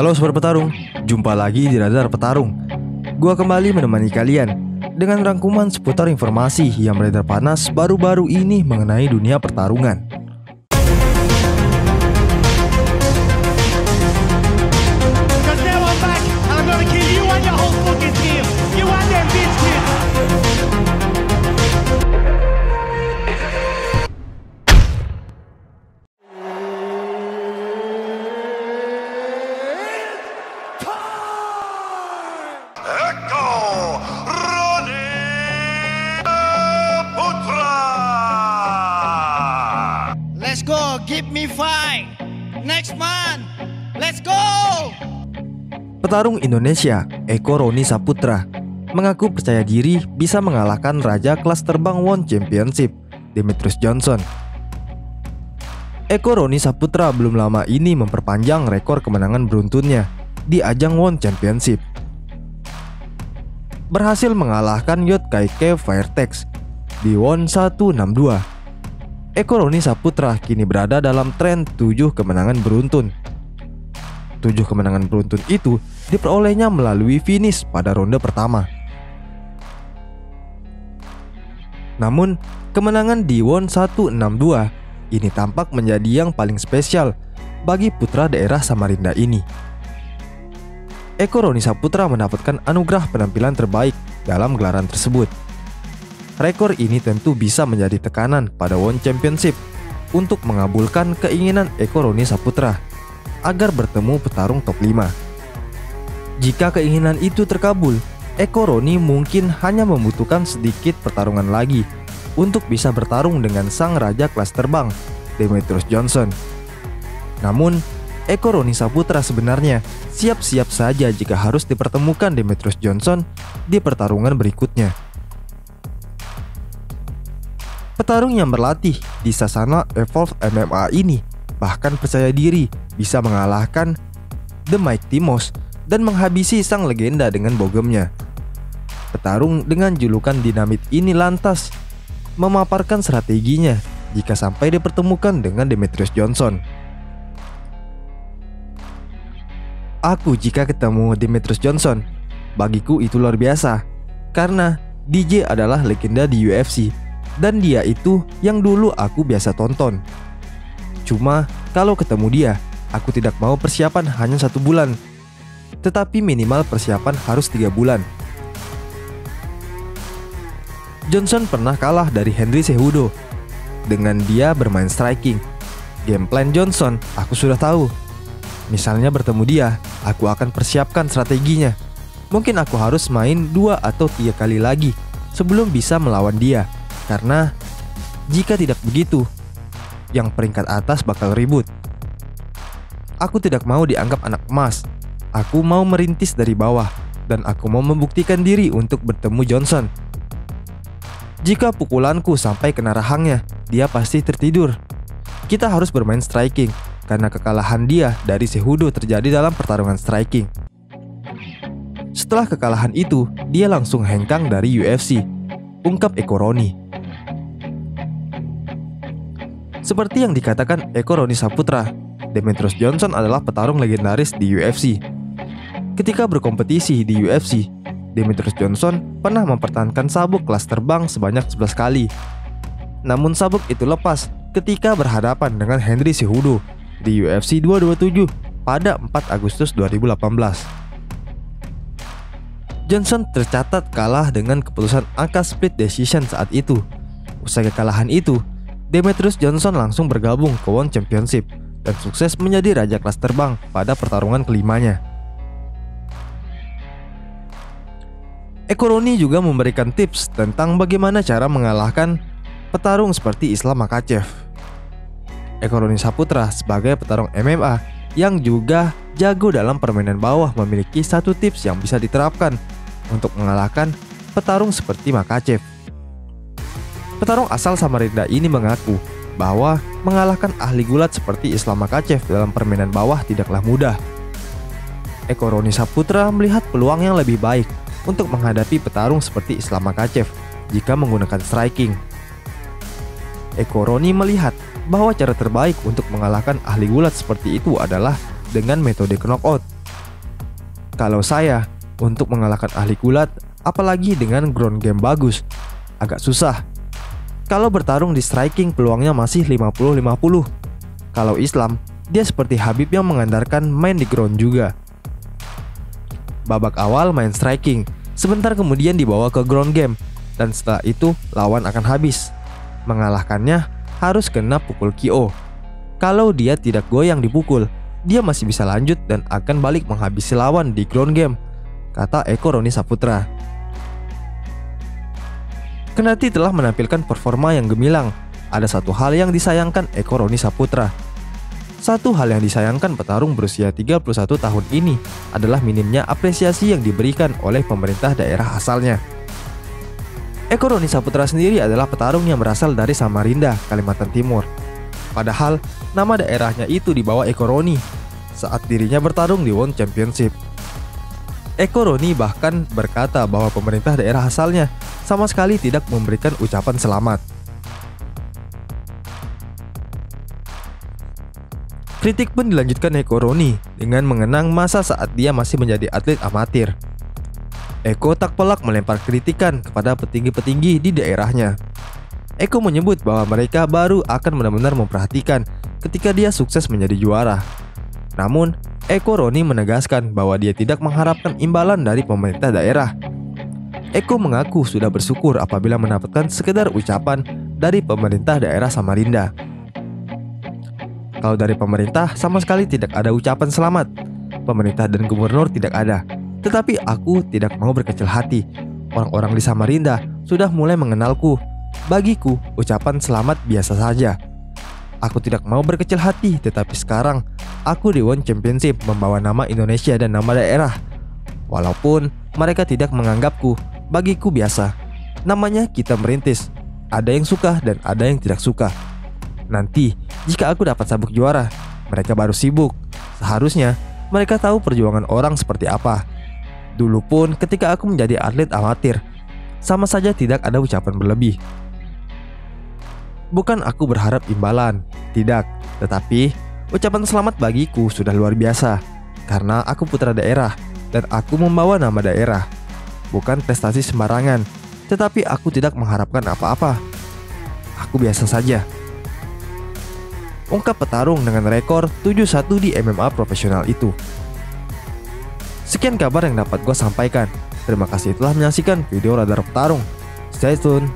Halo Sobat Petarung, jumpa lagi di Radar Petarung. Gua kembali menemani kalian dengan rangkuman seputar informasi yang beredar panas baru-baru ini mengenai dunia pertarungan. Let's go. Petarung Indonesia, Eko Roni Saputra, mengaku percaya diri bisa mengalahkan Raja kelas terbang One Championship, Demetrius Johnson. Eko Roni Saputra belum lama ini memperpanjang rekor kemenangan beruntunnya di ajang One Championship. Berhasil mengalahkan Yot Kaike Firetex di One 162. Eko Roni Saputra kini berada dalam tren 7 kemenangan beruntun Tujuh kemenangan beruntun itu diperolehnya melalui finish pada ronde pertama. Namun, kemenangan di WON 162 ini tampak menjadi yang paling spesial bagi putra daerah Samarinda ini. Eko Roni Saputra mendapatkan anugerah penampilan terbaik dalam gelaran tersebut. Rekor ini tentu bisa menjadi tekanan pada WON Championship untuk mengabulkan keinginan Eko Roni Saputra agar bertemu petarung top 5. Jika keinginan itu terkabul, Eko Roni mungkin hanya membutuhkan sedikit pertarungan lagi untuk bisa bertarung dengan sang raja kelas terbang, Demetrius Johnson. Namun, Eko Roni Saputra sebenarnya siap-siap saja jika harus dipertemukan Demetrius Johnson di pertarungan berikutnya. Petarung yang berlatih di Sasana Evolve MMA ini bahkan percaya diri bisa mengalahkan The Mighty Mouse dan menghabisi sang legenda dengan bogemnya. Petarung dengan julukan dinamit ini lantas memaparkan strateginya jika sampai dipertemukan dengan Demetrius Johnson. Aku jika ketemu Demetrius Johnson, bagiku itu luar biasa karena DJ adalah legenda di UFC dan dia itu yang dulu aku biasa tonton. Cuma kalau ketemu dia, aku tidak mau persiapan hanya satu bulan, tetapi minimal persiapan harus tiga bulan. Johnson pernah kalah dari Henry Cejudo dengan dia bermain striking. Game plan Johnson aku sudah tahu. Misalnya bertemu dia, aku akan persiapkan strateginya. Mungkin aku harus main dua atau tiga kali lagi sebelum bisa melawan dia. Karena jika tidak begitu, yang peringkat atas bakal ribut. Aku tidak mau dianggap anak emas. Aku mau merintis dari bawah dan aku mau membuktikan diri untuk bertemu Johnson. Jika pukulanku sampai kena rahangnya, dia pasti tertidur. Kita harus bermain striking karena kekalahan dia dari Cejudo terjadi dalam pertarungan striking. Setelah kekalahan itu, dia langsung hengkang dari UFC. Ungkap Eko Roni. Seperti yang dikatakan Eko Roni Saputra, Demetrius Johnson adalah petarung legendaris di UFC. Ketika berkompetisi di UFC, Demetrius Johnson pernah mempertahankan sabuk kelas terbang sebanyak 11 kali. Namun sabuk itu lepas ketika berhadapan dengan Henry Cejudo di UFC 227 pada 4 Agustus 2018. Johnson tercatat kalah dengan keputusan angka split decision saat itu. Usai kekalahan itu, Demetrius Johnson langsung bergabung ke One Championship dan sukses menjadi raja kelas terbang pada pertarungan kelimanya. Eko Roni juga memberikan tips tentang bagaimana cara mengalahkan petarung seperti Islam Makachev. Eko Roni Saputra sebagai petarung MMA yang juga jago dalam permainan bawah memiliki satu tips yang bisa diterapkan untuk mengalahkan petarung seperti Makachev. Petarung asal Samarinda ini mengaku bahwa mengalahkan ahli gulat seperti Islam Makachev dalam permainan bawah tidaklah mudah. Eko Roni Saputra melihat peluang yang lebih baik untuk menghadapi petarung seperti Islam Makachev jika menggunakan striking. Eko Roni melihat bahwa cara terbaik untuk mengalahkan ahli gulat seperti itu adalah dengan metode knockout Kalau saya untuk mengalahkan ahli gulat, apalagi dengan ground game bagus, agak susah. Kalau bertarung di striking peluangnya masih 50-50. Kalau Islam, dia seperti Habib yang mengandalkan main di ground juga. Babak awal main striking, sebentar kemudian dibawa ke ground game, dan setelah itu lawan akan habis. Mengalahkannya harus kena pukul KO. Kalau dia tidak goyang dipukul, dia masih bisa lanjut dan akan balik menghabisi lawan di ground game, kata Eko Roni Saputra. Kendati telah menampilkan performa yang gemilang, ada satu hal yang disayangkan Eko Roni Saputra. Satu hal yang disayangkan petarung berusia 31 tahun ini adalah minimnya apresiasi yang diberikan oleh pemerintah daerah asalnya. Eko Roni Saputra sendiri adalah petarung yang berasal dari Samarinda, Kalimantan Timur. Padahal nama daerahnya itu dibawa Eko Roni saat dirinya bertarung di World Championship. Eko Roni bahkan berkata bahwa pemerintah daerah asalnya sama sekali tidak memberikan ucapan selamat. Kritik pun dilanjutkan Eko Roni dengan mengenang masa saat dia masih menjadi atlet amatir. Eko tak pelak melempar kritikan kepada petinggi-petinggi di daerahnya. Eko menyebut bahwa mereka baru akan benar-benar memperhatikan ketika dia sukses menjadi juara. Namun, Eko Roni menegaskan bahwa dia tidak mengharapkan imbalan dari pemerintah daerah. Eko mengaku sudah bersyukur apabila mendapatkan sekedar ucapan dari pemerintah daerah Samarinda. Kalau dari pemerintah sama sekali tidak ada ucapan selamat. Pemerintah dan gubernur tidak ada. Tetapi aku tidak mau berkecil hati. Orang-orang di Samarinda sudah mulai mengenalku. Bagiku, ucapan selamat biasa saja. Aku tidak mau berkecil hati, tetapi sekarang aku di One Championship membawa nama Indonesia dan nama daerah. Walaupun mereka tidak menganggapku, bagiku biasa. Namanya kita merintis. Ada yang suka dan ada yang tidak suka. Nanti, jika aku dapat sabuk juara, mereka baru sibuk. Seharusnya, mereka tahu perjuangan orang seperti apa. Dulu pun ketika aku menjadi atlet amatir, sama saja tidak ada ucapan berlebih. Bukan aku berharap imbalan, tidak. Tetapi, ucapan selamat bagiku sudah luar biasa. Karena aku putra daerah, dan aku membawa nama daerah. Bukan prestasi sembarangan, tetapi aku tidak mengharapkan apa-apa. Aku biasa saja ungkap petarung dengan rekor 7-1 di MMA profesional itu. Sekian kabar yang dapat gue sampaikan. Terima kasih telah menyaksikan video Radar Petarung. Stay tune.